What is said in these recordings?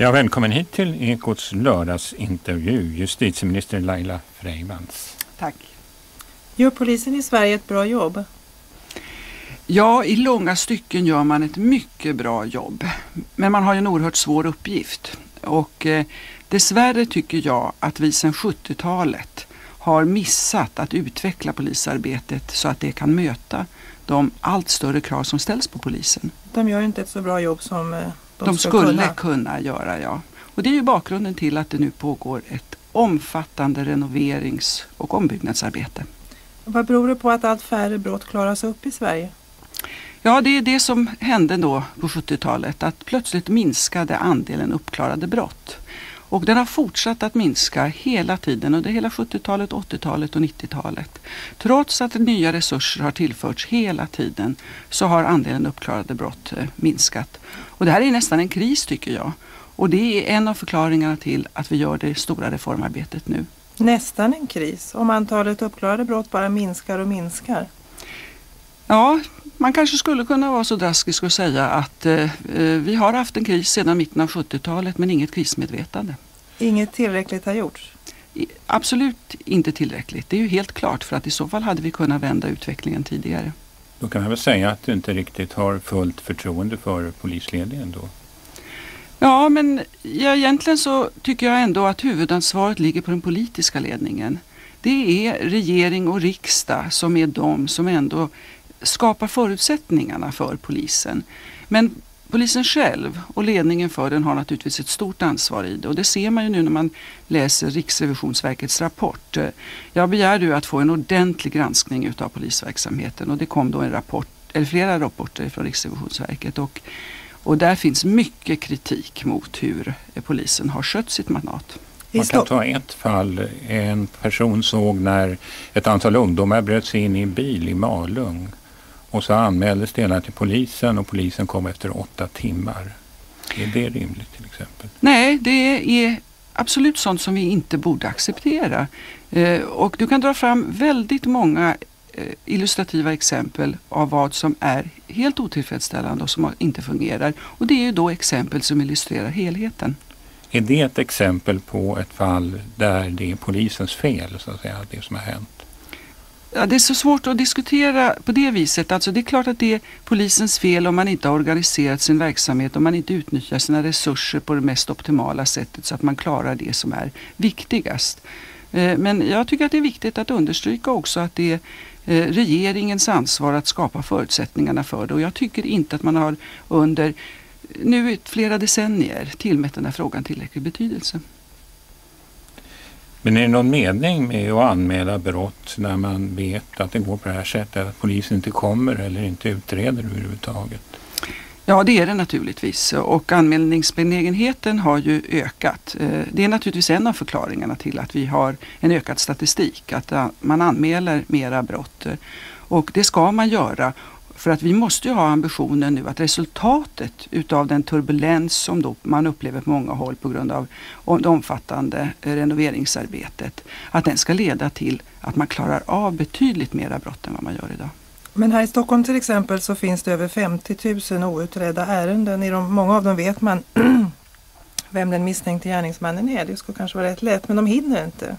Ja, välkommen hit till Ekots lördagsintervju, justitieminister Laila Freivalds. Tack. Gör polisen i Sverige ett bra jobb? Ja, i långa stycken gör man ett mycket bra jobb. Men man har en oerhört svår uppgift. Och eh, dessvärre tycker jag att vi sedan 70-talet har missat att utveckla polisarbetet så att det kan möta de allt större krav som ställs på polisen. De gör inte ett så bra jobb som eh, de, De skulle kunna. kunna göra, ja. Och det är ju bakgrunden till att det nu pågår ett omfattande renoverings och ombyggnadsarbete. Vad beror det på att allt färre brott klaras upp i Sverige? Ja, det är det som hände då på 70-talet, att plötsligt minskade andelen uppklarade brott. Och den har fortsatt att minska hela tiden under hela 70-talet, 80-talet och 90-talet. Trots att nya resurser har tillförts hela tiden så har andelen uppklarade brott eh, minskat. Och det här är nästan en kris tycker jag. Och det är en av förklaringarna till att vi gör det stora reformarbetet nu. Nästan en kris om antalet uppklarade brott bara minskar och minskar. Ja, man kanske skulle kunna vara så drastisk och säga att eh, eh, vi har haft en kris sedan mitten av 70-talet men inget krismedvetande. Inget tillräckligt har gjorts. I- Absolut inte tillräckligt. Det är ju helt klart för att i så fall hade vi kunnat vända utvecklingen tidigare. Då kan man väl säga att du inte riktigt har fullt förtroende för polisledningen då. Ja, men ja, egentligen så tycker jag ändå att huvudansvaret ligger på den politiska ledningen. Det är regering och riksdag som är de som ändå skapar förutsättningarna för polisen. Men polisen själv och ledningen för den har naturligtvis ett stort ansvar i det och det ser man ju nu när man läser Riksrevisionsverkets rapport. Jag begärde ju att få en ordentlig granskning utav polisverksamheten och det kom då en rapport, eller flera rapporter från Riksrevisionsverket och, och där finns mycket kritik mot hur polisen har skött sitt mandat. I Man kan ta ett fall. En person såg när ett antal ungdomar bröt sig in i en bil i Malung. Och så anmäldes det hela till polisen och polisen kom efter åtta timmar. Är det rimligt till exempel? Nej, det är absolut sånt som vi inte borde acceptera. Eh, och du kan dra fram väldigt många eh, illustrativa exempel av vad som är helt otillfredsställande och som inte fungerar. Och det är ju då exempel som illustrerar helheten. Är det ett exempel på ett fall där det är polisens fel, så att säga, det som har hänt? Ja, det är så svårt att diskutera på det viset. Alltså det är klart att det är polisens fel om man inte har organiserat sin verksamhet, om man inte utnyttjar sina resurser på det mest optimala sättet så att man klarar det som är viktigast. Eh, men jag tycker att det är viktigt att understryka också att det är eh, regeringens ansvar att skapa förutsättningarna för det och jag tycker inte att man har under nu flera decennier tillmätt den här frågan tillräcklig betydelse. Men är det någon mening med att anmäla brott när man vet att det går på det här sättet, att polisen inte kommer eller inte utreder överhuvudtaget? Ja, det är det naturligtvis och anmälningsbenägenheten har ju ökat. Eh, det är naturligtvis en av förklaringarna till att vi har en ökad statistik, att eh, man anmäler mera brott. Och det ska man göra för att vi måste ju ha ambitionen nu att resultatet utav den turbulens som då man upplever på många håll på grund av det omfattande eh, renoveringsarbetet, att den ska leda till att man klarar av betydligt mera brott än vad man gör idag. Men här i Stockholm till exempel så finns det över 50 000 outredda ärenden. I de, många av dem vet man vem den misstänkte gärningsmannen är. Det skulle kanske vara rätt lätt men de hinner inte.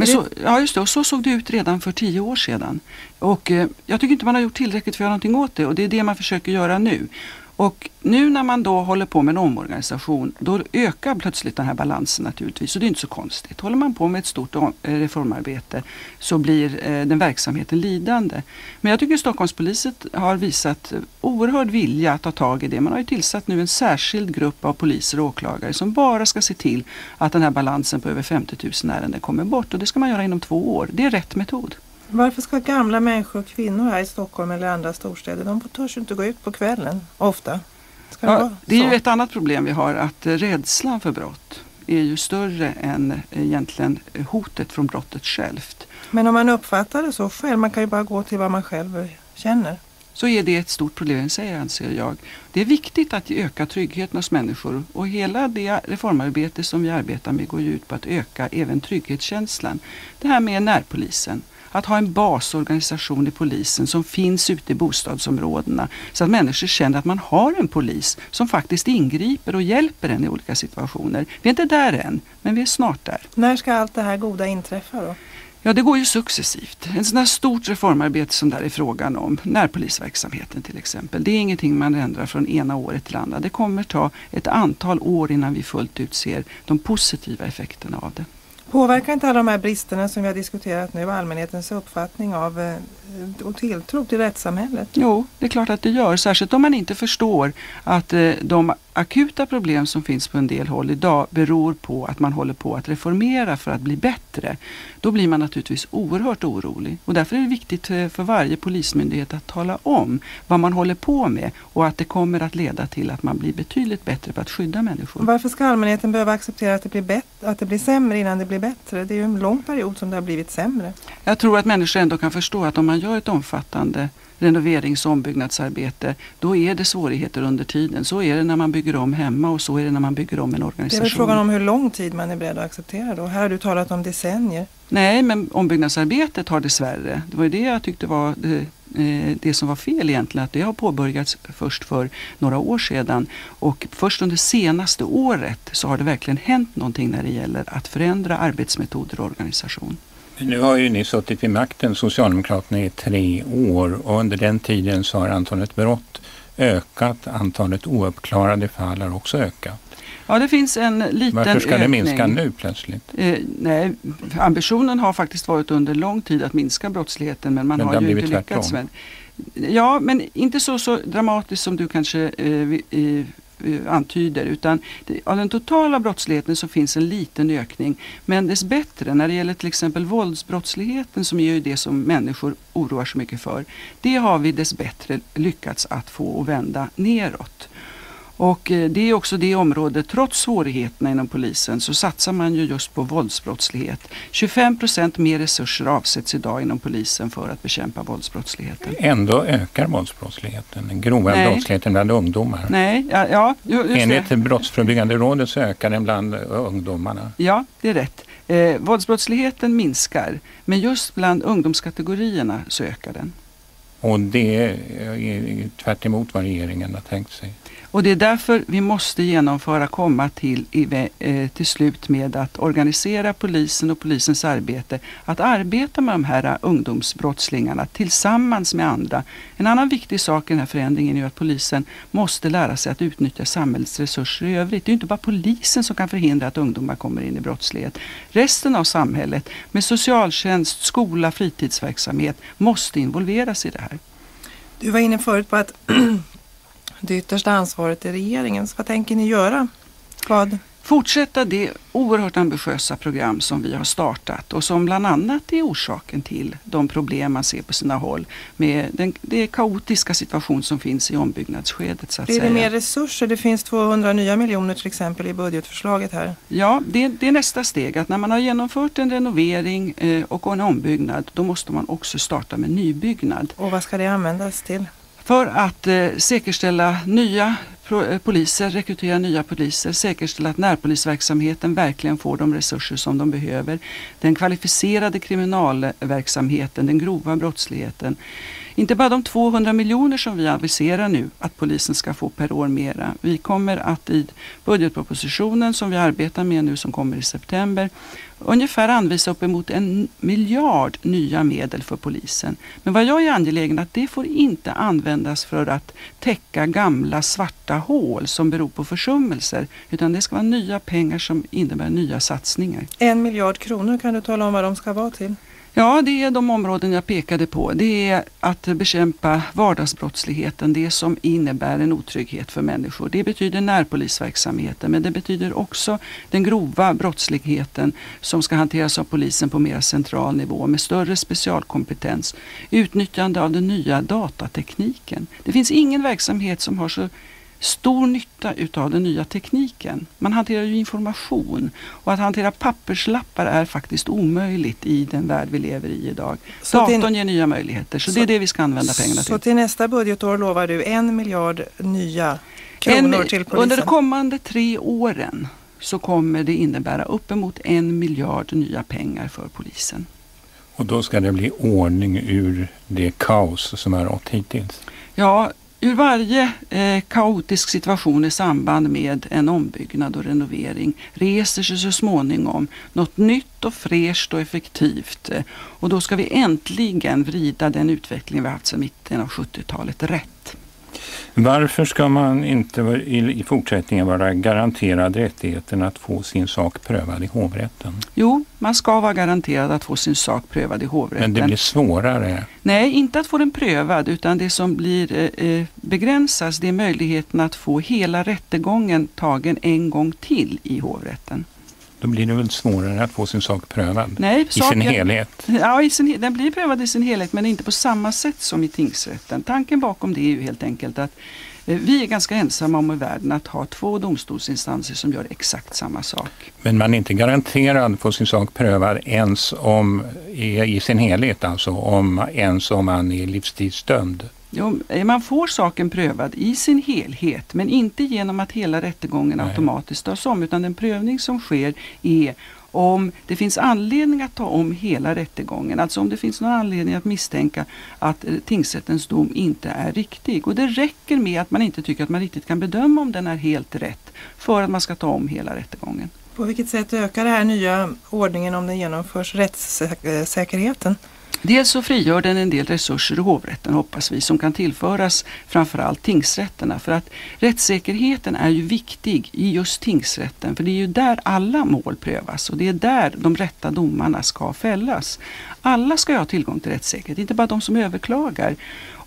Men så, ja just det, och så såg det ut redan för tio år sedan. Och eh, jag tycker inte man har gjort tillräckligt för att göra någonting åt det och det är det man försöker göra nu. Och nu när man då håller på med en omorganisation då ökar plötsligt den här balansen naturligtvis och det är inte så konstigt. Håller man på med ett stort eh, reformarbete så blir eh, den verksamheten lidande. Men jag tycker Stockholmspolisen har visat oerhörd vilja att ta tag i det. Man har ju tillsatt nu en särskild grupp av poliser och åklagare som bara ska se till att den här balansen på över 50 000 ärenden kommer bort och det ska man göra inom två år. Det är rätt metod. Varför ska gamla människor och kvinnor här i Stockholm eller andra storstäder, de törs ju inte gå ut på kvällen ofta. Ska det Ja, vara det är ju ett annat problem vi har att rädslan för brott är ju större än egentligen hotet från brottet självt. Men om man uppfattar det så själv, man kan ju bara gå till vad man själv känner. Så är det ett stort problem i sig anser jag. Det är viktigt att öka tryggheten hos människor och hela det reformarbete som vi arbetar med går ju ut på att öka även trygghetskänslan. Det här med närpolisen. Att ha en basorganisation i polisen som finns ute i bostadsområdena så att människor känner att man har en polis som faktiskt ingriper och hjälper en i olika situationer. Vi är inte där än, men vi är snart där. När ska allt det här goda inträffa då? Ja, det går ju successivt. En sån här stort reformarbete som där är frågan om, närpolisverksamheten till exempel, det är ingenting man ändrar från ena året till andra. Det kommer ta ett antal år innan vi fullt ut ser de positiva effekterna av det. Påverkar inte alla de här bristerna som vi har diskuterat nu allmänhetens uppfattning av eh, och tilltro till rättssamhället? Jo, det är klart att det gör. Särskilt om man inte förstår att eh, de akuta problem som finns på en del håll idag beror på att man håller på att reformera för att bli bättre. Då blir man naturligtvis oerhört orolig. Och därför är det viktigt eh, för varje polismyndighet att tala om vad man håller på med och att det kommer att leda till att man blir betydligt bättre på att skydda människor. Varför ska allmänheten behöva acceptera att det blir, att det blir sämre innan det blir bättre? Det är ju en lång period som det har blivit sämre. Jag tror att människor ändå kan förstå att om man gör ett omfattande renoverings och ombyggnadsarbete, då är det svårigheter under tiden. Så är det när man bygger om hemma och så är det när man bygger om en organisation. Det är väl frågan om hur lång tid man är beredd att acceptera då. Här har du talat om decennier. Nej, men ombyggnadsarbetet har dessvärre, det var ju det jag tyckte var det, eh, det som var fel egentligen, att det har påbörjats först för några år sedan och först under senaste året så har det verkligen hänt någonting när det gäller att förändra arbetsmetoder och organisation. Nu har ju ni suttit vid makten, Socialdemokraterna, i tre år och under den tiden så har antalet brott ökat, antalet ouppklarade fall har också ökat. Ja, det finns en liten Varför ska ökning. det minska nu plötsligt? Eh, nej, ambitionen har faktiskt varit under lång tid att minska brottsligheten men man Men har ju inte lyckats. tvärtom. Med. Ja, men inte så, så dramatiskt som du kanske eh, eh, Eh, antyder utan det, av den totala brottsligheten så finns en liten ökning. Men dess bättre när det gäller till exempel våldsbrottsligheten som är ju det som människor oroar sig mycket för. Det har vi dess bättre lyckats att få att vända neråt. Och eh, det är också det området, trots svårigheterna inom polisen, så satsar man ju just på våldsbrottslighet. 25 procent mer resurser avsätts idag inom polisen för att bekämpa våldsbrottsligheten. Ändå ökar våldsbrottsligheten, den grova Nej. brottsligheten bland ungdomar. Nej, ja, ja ju- just det. Enligt Brottsförebyggande rådet så ökar den bland eh, ungdomarna. Ja, det är rätt. Eh, våldsbrottsligheten minskar, men just bland ungdomskategorierna så ökar den. Och det är tvärt vad regeringen har tänkt sig. Och det är därför vi måste genomföra, komma till, eh, till slut med att organisera polisen och polisens arbete. Att arbeta med de här eh, ungdomsbrottslingarna tillsammans med andra. En annan viktig sak i den här förändringen är att polisen måste lära sig att utnyttja samhällets resurser i övrigt. Det är inte bara polisen som kan förhindra att ungdomar kommer in i brottslighet. Resten av samhället med socialtjänst, skola, fritidsverksamhet måste involveras i det här. Du var inne förut på att det yttersta ansvaret är regeringens. Vad tänker ni göra? Vad? fortsätta det oerhört ambitiösa program som vi har startat och som bland annat är orsaken till de problem man ser på sina håll med den det kaotiska situation som finns i ombyggnadsskedet. Så att Blir det säga. mer resurser? Det finns 200 nya miljoner till exempel i budgetförslaget här. Ja, det, det är nästa steg. Att när man har genomfört en renovering eh, och en ombyggnad då måste man också starta med nybyggnad. Och vad ska det användas till? För att eh, säkerställa nya eh, poliser, rekrytera nya poliser, säkerställa att närpolisverksamheten verkligen får de resurser som de behöver. Den kvalificerade kriminalverksamheten, den grova brottsligheten. Inte bara de 200 miljoner som vi aviserar nu att polisen ska få per år mera. Vi kommer att i budgetpropositionen som vi arbetar med nu som kommer i september ungefär anvisa uppemot en miljard nya medel för polisen. Men vad jag är angelägen att det får inte användas för att täcka gamla svarta hål som beror på försummelser. Utan det ska vara nya pengar som innebär nya satsningar. En miljard kronor, kan du tala om vad de ska vara till? Ja, det är de områden jag pekade på. Det är att bekämpa vardagsbrottsligheten, det som innebär en otrygghet för människor. Det betyder närpolisverksamheten, men det betyder också den grova brottsligheten som ska hanteras av polisen på mer central nivå med större specialkompetens. Utnyttjande av den nya datatekniken. Det finns ingen verksamhet som har så stor nytta utav den nya tekniken. Man hanterar ju information och att hantera papperslappar är faktiskt omöjligt i den värld vi lever i idag. Så till- Datorn ger nya möjligheter så, Så- det är det vi ska använda pengarna Så till. till nästa budgetår lovar du en miljard nya kronor En- till polisen? under de kommande tre åren så kommer det innebära uppemot en miljard nya pengar för polisen. Och då ska det bli ordning ur det kaos som har rått hittills? Ja, ur varje eh, kaotisk situation i samband med en ombyggnad och renovering reser sig så småningom något nytt och fräscht och effektivt. Eh, och då ska vi äntligen vrida den utveckling vi haft sedan mitten av 70-talet rätt. Varför ska man inte i fortsättningen vara garanterad rättigheten att få sin sak prövad i hovrätten? Jo, man ska vara garanterad att få sin sak prövad i hovrätten. Men det blir svårare? Nej, inte att få den prövad utan det som blir eh, eh begränsas det är möjligheten att få hela rättegången tagen en gång till i hovrätten. Då blir det väl svårare att få sin sak prövad Nej, i sin helhet? Ja, i sin, den blir prövad i sin helhet men inte på samma sätt som i tingsrätten. Tanken bakom det är ju helt enkelt att eh, vi är ganska ensamma om i världen att ha två domstolsinstanser som gör exakt samma sak. Men man är inte garanterad att få sin sak prövad ens om, i, i sin helhet, alltså om, ens om man är livstidsdömd? Jo, eh, man får saken prövad i sin helhet men inte genom att hela rättegången Nej. automatiskt tas om utan den prövning som sker är om det finns anledning att ta om hela rättegången. Alltså om det finns någon anledning att misstänka att eh, tingsrättens dom inte är riktig. Och det räcker med att man inte tycker att man riktigt kan bedöma om den är helt rätt för att man ska ta om hela rättegången. På vilket sätt ökar den här nya ordningen om den genomförs rättssäkerheten? Dels så frigör den en del resurser i hovrätten hoppas vi som kan tillföras framförallt tingsrätterna för att rättssäkerheten är ju viktig i just tingsrätten för det är ju där alla mål prövas och det är där de rätta domarna ska fällas. Alla ska ha tillgång till rättssäkerhet, inte bara de som överklagar.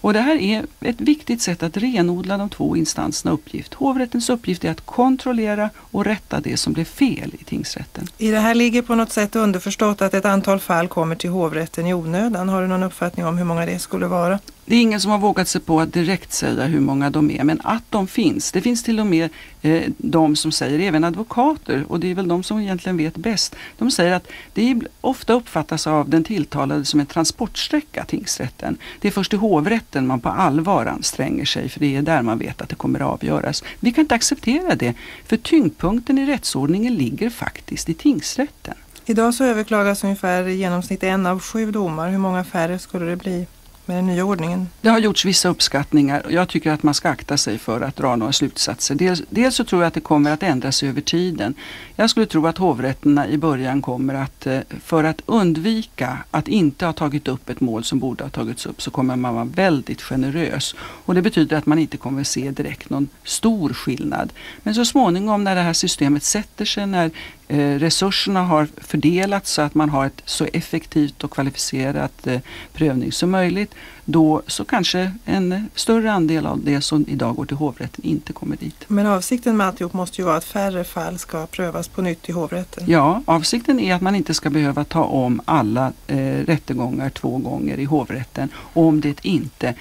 Och det här är ett viktigt sätt att renodla de två instanserna uppgift. Hovrättens uppgift är att kontrollera och rätta det som blev fel i tingsrätten. I det här ligger på något sätt underförstått att ett antal fall kommer till hovrätten i onödan. Har du någon uppfattning om hur många det skulle vara? Det är ingen som har vågat sig på att direkt säga hur många de är men att de finns. Det finns till och med eh, de som säger, även advokater och det är väl de som egentligen vet bäst. De säger att det ofta uppfattas av den tilltalade som en transportsträcka tingsrätten. Det är först i hovrätten man på allvar anstränger sig för det är där man vet att det kommer att avgöras. Vi kan inte acceptera det för tyngdpunkten i rättsordningen ligger faktiskt i tingsrätten. Idag så överklagas ungefär i genomsnitt en av sju domar. Hur många färre skulle det bli? Med den nya ordningen? Det har gjorts vissa uppskattningar och jag tycker att man ska akta sig för att dra några slutsatser. Dels, dels så tror jag att det kommer att ändras över tiden. Jag skulle tro att hovrätterna i början kommer att, eh, för att undvika att inte ha tagit upp ett mål som borde ha tagits upp, så kommer man vara väldigt generös. Och det betyder att man inte kommer se direkt någon stor skillnad. Men så småningom när det här systemet sätter sig, när resurserna har fördelats så att man har ett så effektivt och kvalificerat eh, prövning som möjligt. Då så kanske en större andel av det som idag går till hovrätten inte kommer dit. Men avsikten med alltihop måste ju vara att färre fall ska prövas på nytt i hovrätten. Ja, avsikten är att man inte ska behöva ta om alla eh, rättegångar två gånger i hovrätten om det inte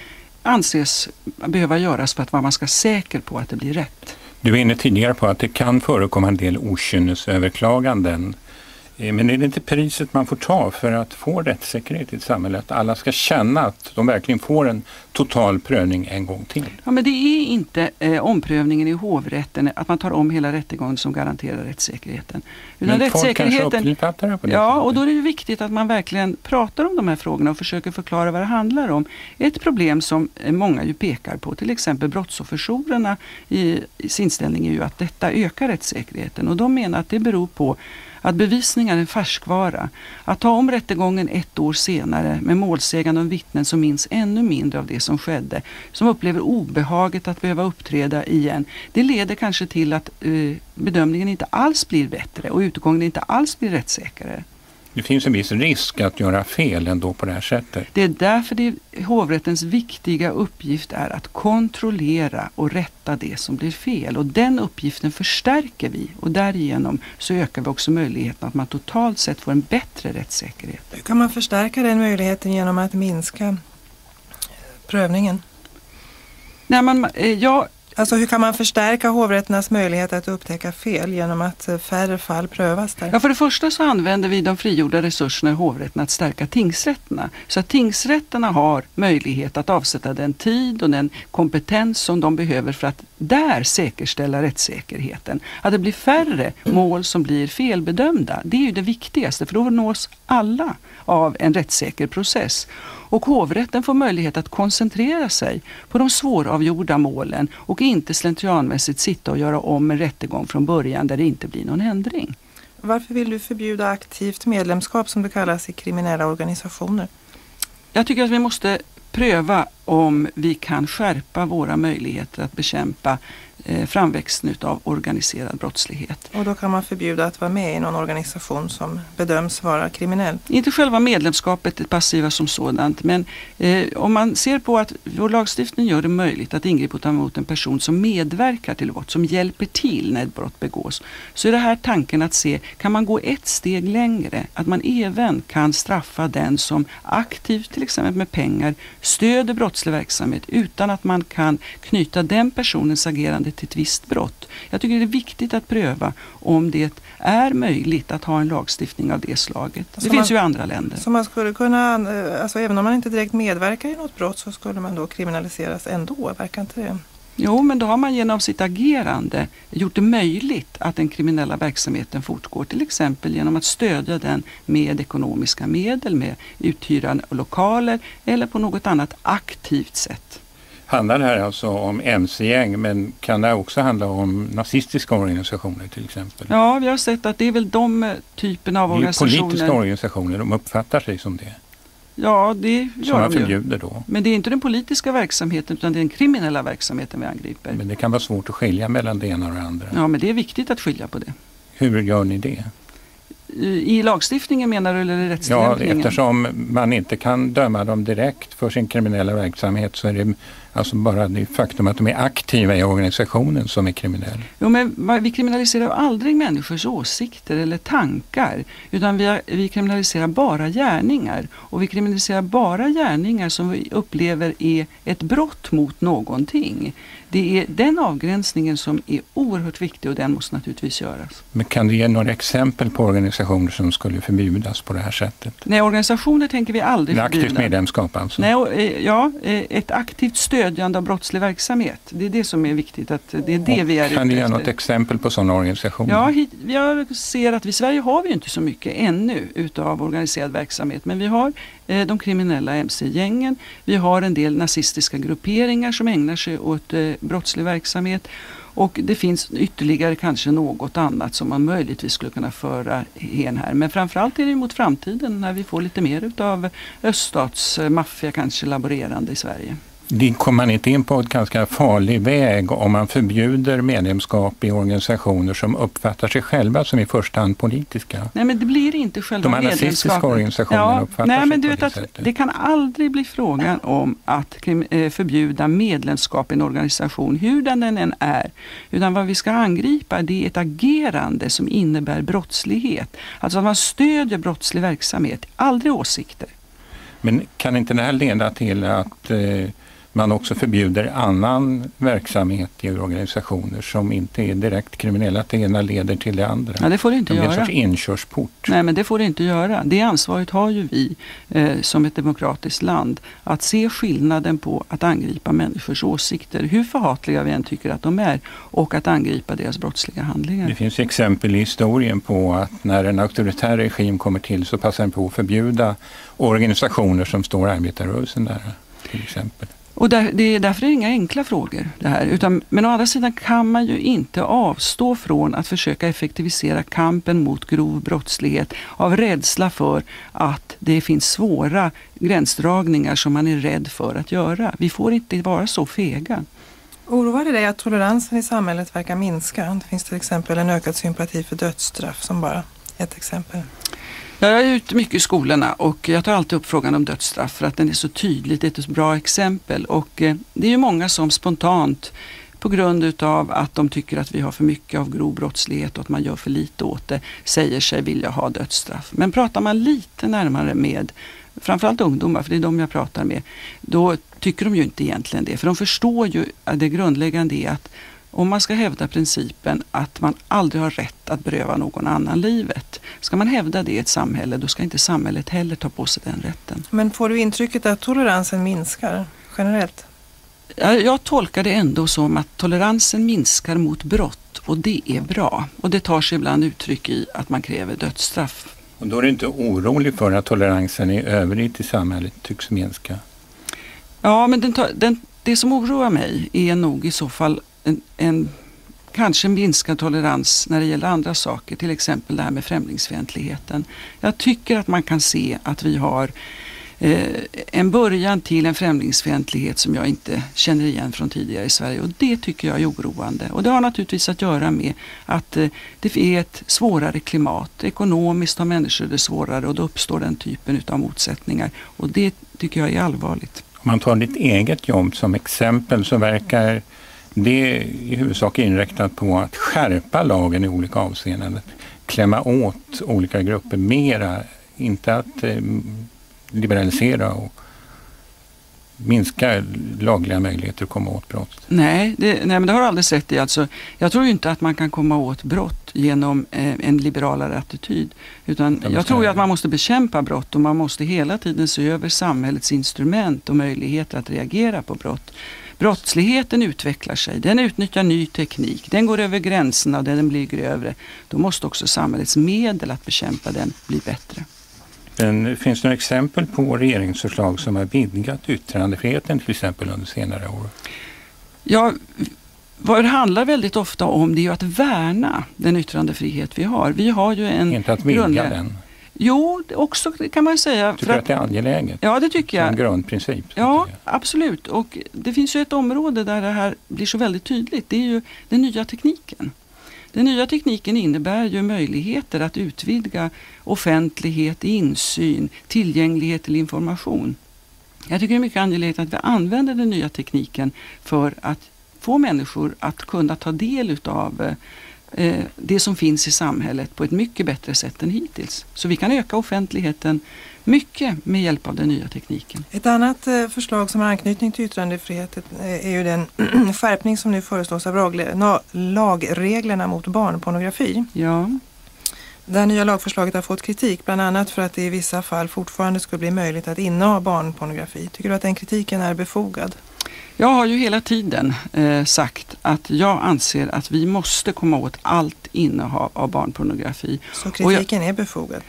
anses behöva göras för att man ska säker på att det blir rätt. Du var inne tidigare på att det kan förekomma en del okynnesöverklaganden. Eh, men är det inte priset man får ta för att få rättssäkerhet i ett samhälle? Att alla ska känna att de verkligen får en total prövning en gång till? Ja, men det är inte eh, omprövningen i hovrätten, att man tar om hela rättegången som garanterar rättssäkerheten. Utan men folk kanske uppfattar det på det Ja, och då är det viktigt att man verkligen pratar om de här frågorna och försöker förklara vad det handlar om. Ett problem som eh, många ju pekar på, till exempel brottsofferjourerna i, i sin inställning är ju att detta ökar rättssäkerheten och de menar att det beror på att bevisning är en färskvara. Att ta om rättegången ett år senare med målsägande och vittnen som minns ännu mindre av det som skedde, som upplever obehaget att behöva uppträda igen, det leder kanske till att eh, bedömningen inte alls blir bättre och utgången inte alls blir rättssäkrare. Det finns en viss risk att göra fel ändå på det här sättet. Det är därför det hovrättens viktiga uppgift är att kontrollera och rätta det som blir fel. Och den uppgiften förstärker vi och därigenom så ökar vi också möjligheten att man totalt sett får en bättre rättssäkerhet. Hur kan man förstärka den möjligheten genom att minska prövningen? Nej, man, eh, ja, Alltså hur kan man förstärka hovrätternas möjlighet att upptäcka fel genom att eh, färre fall prövas där? Ja, för det första så använder vi de frigjorda resurserna i hovrätten att stärka tingsrätterna. Så att tingsrätterna har möjlighet att avsätta den tid och den kompetens som de behöver för att där säkerställa rättssäkerheten. Att det blir färre mål som blir felbedömda, det är ju det viktigaste för då nås alla av en rättssäker process. Och hovrätten får möjlighet att koncentrera sig på de svåravgjorda målen och inte slentrianmässigt sitta och göra om en rättegång från början där det inte blir någon ändring. Varför vill du förbjuda aktivt medlemskap som det kallas i kriminella organisationer? Jag tycker att vi måste pröva om vi kan skärpa våra möjligheter att bekämpa framväxten av organiserad brottslighet. Och då kan man förbjuda att vara med i någon organisation som bedöms vara kriminell? Inte själva medlemskapet, det passiva som sådant, men eh, om man ser på att vår lagstiftning gör det möjligt att ingripa mot en person som medverkar till brott, som hjälper till när ett brott begås, så är det här tanken att se, kan man gå ett steg längre? Att man även kan straffa den som aktivt, till exempel med pengar, stöder brottslig verksamhet utan att man kan knyta den personens agerande till ett visst brott. Jag tycker det är viktigt att pröva om det är möjligt att ha en lagstiftning av det slaget. Det Så finns man- ju i andra länder. Så man skulle kunna, eh, alltså även om man inte direkt medverkar i något brott så skulle man då kriminaliseras ändå, verkar inte det? Jo, men då har man genom sitt agerande gjort det möjligt att den kriminella verksamheten fortgår. Till exempel genom att stödja den med ekonomiska medel, med uthyrda lokaler eller på något annat aktivt sätt. Handlar det här alltså om mc-gäng men kan det också handla om nazistiska organisationer till exempel? Ja, vi har sett att det är väl de eh, typerna av det är ju politiska organisationer. organisationer, de uppfattar sig som det. Ja, det Som gör man de ju. förbjuder då. Men det är inte den politiska verksamheten utan det är den kriminella verksamheten vi angriper. Men det kan vara svårt att skilja mellan det ena och det andra. Ja, men det är viktigt att skilja på det. Hur gör ni det? I lagstiftningen menar du eller i Ja, rättstillämpningen? eftersom man inte kan döma dem direkt för sin kriminella verksamhet så är det alltså bara det faktum att de är aktiva i organisationen som är kriminell. Jo, men vi kriminaliserar aldrig människors åsikter eller tankar. Utan vi, vi kriminaliserar bara gärningar. Och vi kriminaliserar bara gärningar som vi upplever är ett brott mot någonting. Det är den avgränsningen som är oerhört viktig och den måste naturligtvis göras. Men kan du ge några exempel på organisationer som skulle förbjudas på det här sättet? Nej, organisationer tänker vi aldrig Med aktivt förbjuda. medlemskap alltså? Nej, och, eh, ja, eh, ett aktivt stödjande av brottslig verksamhet. Det är det som är viktigt. Att det är det vi är kan du ge något exempel på sådana organisationer? Ja, hit, jag ser att vi i Sverige har vi inte så mycket ännu utav organiserad verksamhet. Men vi har eh, de kriminella mc-gängen. Vi har en del nazistiska grupperingar som ägnar sig åt eh, brottslig verksamhet. Och det finns ytterligare kanske något annat som man möjligtvis skulle kunna föra hen här. Men framförallt är det mot framtiden när vi får lite mer utav öststatsmaffia kanske laborerande i Sverige. Det kommer man inte in på ett ganska farlig väg om man förbjuder medlemskap i organisationer som uppfattar sig själva som i första hand politiska? Nej men det blir inte själva De här nazistiska medlemskapet. organisationerna uppfattar nej, sig men på du vet det att sättet. Det kan aldrig bli frågan om att eh, förbjuda medlemskap i en organisation, hur den än är. Utan vad vi ska angripa det är ett agerande som innebär brottslighet. Alltså att man stödjer brottslig verksamhet, aldrig åsikter. Men kan inte det här leda till att eh, man också förbjuder annan verksamhet i organisationer som inte är direkt kriminella, att det ena leder till det andra? Ja, det får det inte det blir en göra. sorts inkörsport. Nej, men det får det inte göra. Det ansvaret har ju vi eh, som ett demokratiskt land. Att se skillnaden på att angripa människors åsikter, hur förhatliga vi än tycker att de är, och att angripa deras brottsliga handlingar. Det finns exempel i historien på att när en auktoritär regim kommer till så passar den på att förbjuda organisationer som står arbetarrörelsen nära. Till exempel. Och där, det är därför är det inga enkla frågor det här. Utan, men å andra sidan kan man ju inte avstå från att försöka effektivisera kampen mot grov brottslighet av rädsla för att det finns svåra gränsdragningar som man är rädd för att göra. Vi får inte vara så fega. Oroar det dig att toleransen i samhället verkar minska? Det finns till exempel en ökad sympati för dödsstraff som bara ett exempel. Jag är ute mycket i skolorna och jag tar alltid upp frågan om dödsstraff för att den är så tydligt, det är ett bra exempel. Och eh, det är ju många som spontant på grund utav att de tycker att vi har för mycket av grov brottslighet och att man gör för lite åt det, säger sig vilja ha dödsstraff. Men pratar man lite närmare med framförallt ungdomar, för det är de jag pratar med, då tycker de ju inte egentligen det. För de förstår ju att det grundläggande är att om man ska hävda principen att man aldrig har rätt att beröva någon annan livet. Ska man hävda det i ett samhälle, då ska inte samhället heller ta på sig den rätten. Men får du intrycket att toleransen minskar generellt? Jag tolkar det ändå som att toleransen minskar mot brott och det är bra. Och det tar sig ibland uttryck i att man kräver dödsstraff. Och då är du inte orolig för att toleransen i övrigt i samhället tycks minska? Ja, men den, den, det som oroar mig är nog i så fall en, en kanske minskad tolerans när det gäller andra saker, till exempel det här med främlingsfientligheten. Jag tycker att man kan se att vi har eh, en början till en främlingsfientlighet som jag inte känner igen från tidigare i Sverige och det tycker jag är oroande. Och det har naturligtvis att göra med att eh, det är ett svårare klimat. Ekonomiskt har människor det svårare och då uppstår den typen av motsättningar och det tycker jag är allvarligt. Om man tar ditt eget jobb som exempel så verkar det är i huvudsak inriktat på att skärpa lagen i olika avseenden. Klämma åt olika grupper mera, inte att eh, liberalisera och minska lagliga möjligheter att komma åt brott. Nej, det, nej men det har du alldeles rätt i. Alltså, jag tror inte att man kan komma åt brott genom eh, en liberalare attityd. Utan jag tror att man måste bekämpa brott och man måste hela tiden se över samhällets instrument och möjligheter att reagera på brott. Brottsligheten utvecklar sig, den utnyttjar ny teknik, den går över gränserna och den blir grövre. Då måste också samhällets medel att bekämpa den bli bättre. Men finns det några exempel på regeringsförslag som har vidgat yttrandefriheten till exempel under senare år? Ja, vad det handlar väldigt ofta om det är att värna den yttrandefrihet vi har. Vi har ju en Inte att vidga den? Jo, också kan man säga. Tycker du att det är angeläget? Ja, det tycker jag. En grundprincip? Ja, absolut. Och det finns ju ett område där det här blir så väldigt tydligt. Det är ju den nya tekniken. Den nya tekniken innebär ju möjligheter att utvidga offentlighet, insyn, tillgänglighet till information. Jag tycker det är mycket angeläget att vi använder den nya tekniken för att få människor att kunna ta del utav eh, det som finns i samhället på ett mycket bättre sätt än hittills. Så vi kan öka offentligheten mycket med hjälp av den nya tekniken. Ett annat eh, förslag som har anknytning till yttrandefriheten eh, är ju den skärpning som nu föreslås av lagreglerna mot barnpornografi. Ja. Det här nya lagförslaget har fått kritik bland annat för att det i vissa fall fortfarande skulle bli möjligt att inneha barnpornografi. Tycker du att den kritiken är befogad? Jag har ju hela tiden eh, sagt att jag anser att vi måste komma åt allt innehav av barnpornografi. Så kritiken jag, är befogad?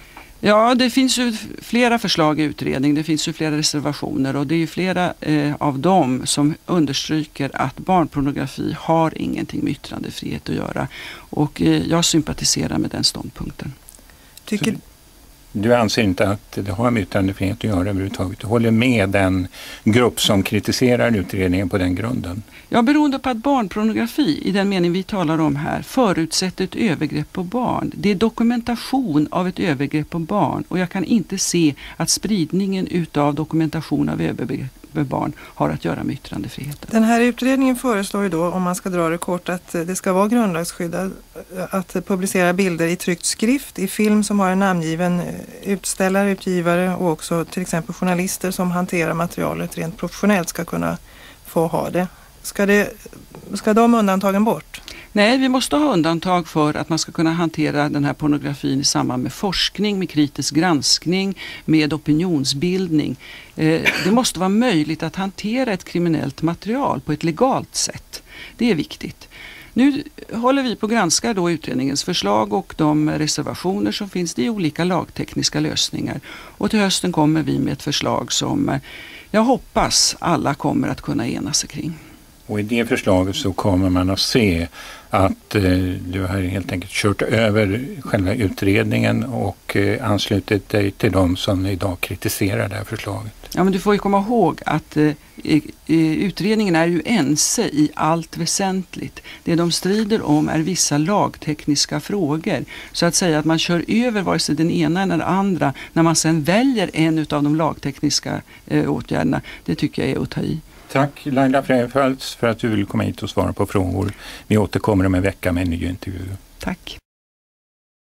Ja, det finns ju flera förslag i utredning, det finns ju flera reservationer och det är ju flera eh, av dem som understryker att barnpornografi har ingenting med yttrandefrihet att göra. Och eh, jag sympatiserar med den ståndpunkten. Tycker, du anser inte att det har med yttrandefrihet att göra överhuvudtaget? Du håller med den grupp som kritiserar utredningen på den grunden? Ja, beroende på att barnpornografi i den mening vi talar om här förutsätter ett övergrepp på barn. Det är dokumentation av ett övergrepp på barn och jag kan inte se att spridningen utav dokumentation av övergrepp med barn har att göra med yttrandefriheten. Den här utredningen föreslår ju då, om man ska dra det kort, att det ska vara grundlagsskyddat att publicera bilder i tryckt skrift, i film som har en namngiven eh, utställare, utgivare och också till exempel journalister som hanterar materialet rent professionellt ska kunna få ha det. Ska, det, ska de undantagen bort? Nej, vi måste ha undantag för att man ska kunna hantera den här pornografin i samband med forskning, med kritisk granskning, med opinionsbildning. Eh, det måste vara möjligt att hantera ett kriminellt material på ett legalt sätt. Det är viktigt. Nu håller vi på att granska då utredningens förslag och de reservationer som finns. Det är olika lagtekniska lösningar. Och till hösten kommer vi med ett förslag som eh, jag hoppas alla kommer att kunna ena sig kring. Och i det förslaget så kommer man att se att eh, du har helt enkelt kört över själva utredningen och eh, anslutit dig till de som idag kritiserar det här förslaget. Ja, men du får ju komma ihåg att eh, utredningen är ju ense i allt väsentligt. Det de strider om är vissa lagtekniska frågor. Så att säga att man kör över vare sig den ena eller den andra när man sen väljer en av de lagtekniska eh, åtgärderna, det tycker jag är att ta i. Tack Laila Freifeldts för att du vill komma hit och svara på frågor. Vi återkommer om en vecka med en ny intervju. Tack.